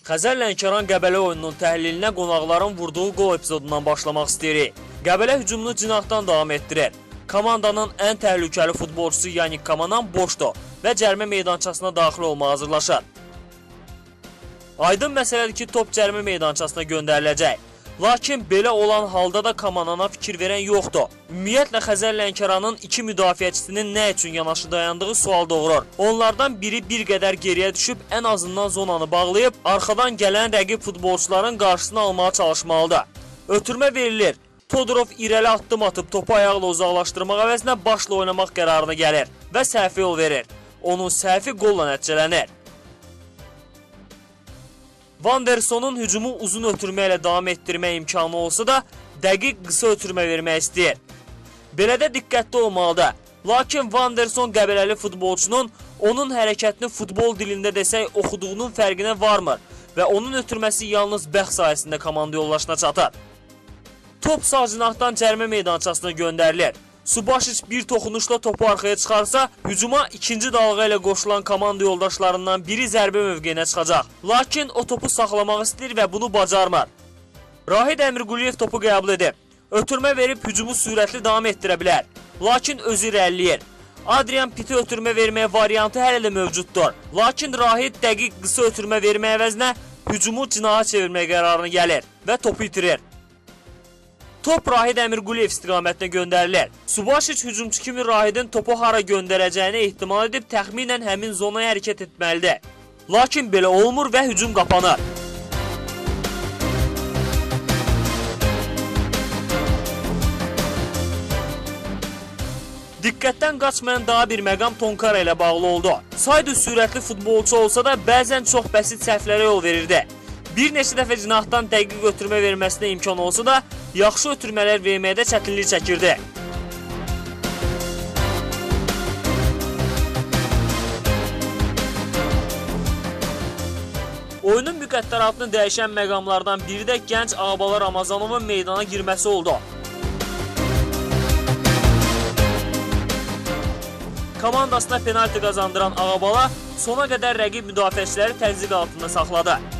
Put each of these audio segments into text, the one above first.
Xəzər Lənkəran Qəbələ oyununun təhlilinə qonaqların vurduğu qol epizodundan başlamaq istəyirik. Qəbələ hücumunu cinahdan davam etdirir. Komandanın ən təhlükəli futbolçusu Yanik Kamanan boşdur və cərimə meydançasına daxil olmağa hazırlaşır. Aydın məsələdir ki, top cərimə meydançasına göndəriləcək. Lakin belə olan halda da Kamanana fikir verən yoxdur. Ümumiyyətlə Xəzər Lənkəranın iki müdafiəçisinin nə üçün yanaşı dayandığı sual doğurur. Onlardan biri bir qədər geriyə düşüb ən azından zonanı bağlayıb arxadan gələn rəqib futbolçuların qarşısını almağa çalışmalıdır. Ötürmə verilir. Todorov irəli addım atıb topu ayaqla uzaqlaşdırmaq əvəzinə başla oynamaq qərarına gəlir və səhvi yol verir. Onun səhvi qolla nəticələnir. Vandersonun hücumu uzun ötürmə ilə davam etdirmək imkanı olsa da, dəqiq qısa ötürmə vermək istəyir. Belə də diqqətli olmalıdır. Lakin Vanderson qəbələli futbolçunun onun hərəkətini futbol dilində desək oxuduğunun fərqinə varmır və onun ötürməsi yalnız bəxt sayəsində komanda yoldaşına çatır. Top sağ cinahdan cərimə meydançasına göndərilir. Subaşiç bir toxunuşla topu arxaya çıxarsa, hücuma ikinci dalğa ilə qoşulan komanda yoldaşlarından biri zərbə mövqeyinə çıxacaq. Lakin o topu saxlamaq istəyir və bunu bacarmır. Rahid Əmirquliyev topu qəbul edib. Ötürmə verib hücumu sürətli davam etdirə bilər. Lakin özü irəliləyir. Adrian Piti ötürmə verməyə variantı hələ də mövcuddur. Lakin Rahid dəqiq qısa ötürmə vermək əvəzinə hücumu cinaha çevirmək qərarına gəlir və topu itirir. Top Rahid Əmirquliyev istiqamətinə göndərilir. Subaşiç hücumçu kimi Rahidin topu hara göndərəcəyini ehtimal edib təxminən həmin zonaya hərəkət etməlidir. Lakin belə olmur və hücum qapanır. Diqqətdən qaçmayan daha bir məqam Tonkara ilə bağlı oldu. Saydı sürətli futbolçu olsa da bəzən çox bəsit səhvlərə yol verirdi. Bir neçə dəfə cinahdan dəqiq ötürmə verməsinə imkan olsa da, yaxşı ötürmələr verməkdə çətinlik çəkirdi. Oyunun müqəddəratını dəyişən məqamlardan biri də gənc Ağbala Ramazanovun meydana girməsi oldu. Komandasına penalti qazandıran Ağabala sona qədər rəqib müdafiəçiləri təzyiq altında saxladı.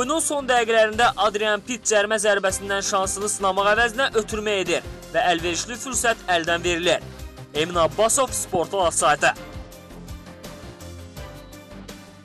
Oyunun son dəqiqələrində Adrian Pitt cərimə zərbəsindən şansını sınamaq əvəzinə ötürmə edir və əlverişli fürsət əldən verilir. Emin Abbasov, Sportal saytı.